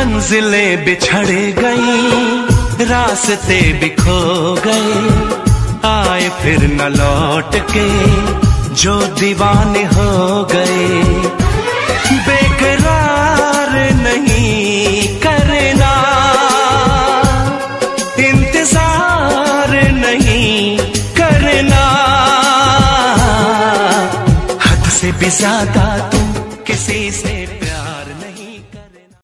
मंजिलें बिछड़ गई, रास्ते बिखो गए। आए फिर न लौट के जो दीवाने हो गए। बेकरार नहीं करना, इंतज़ार नहीं करना। हद से भी ज़्यादा तुम किसी से प्यार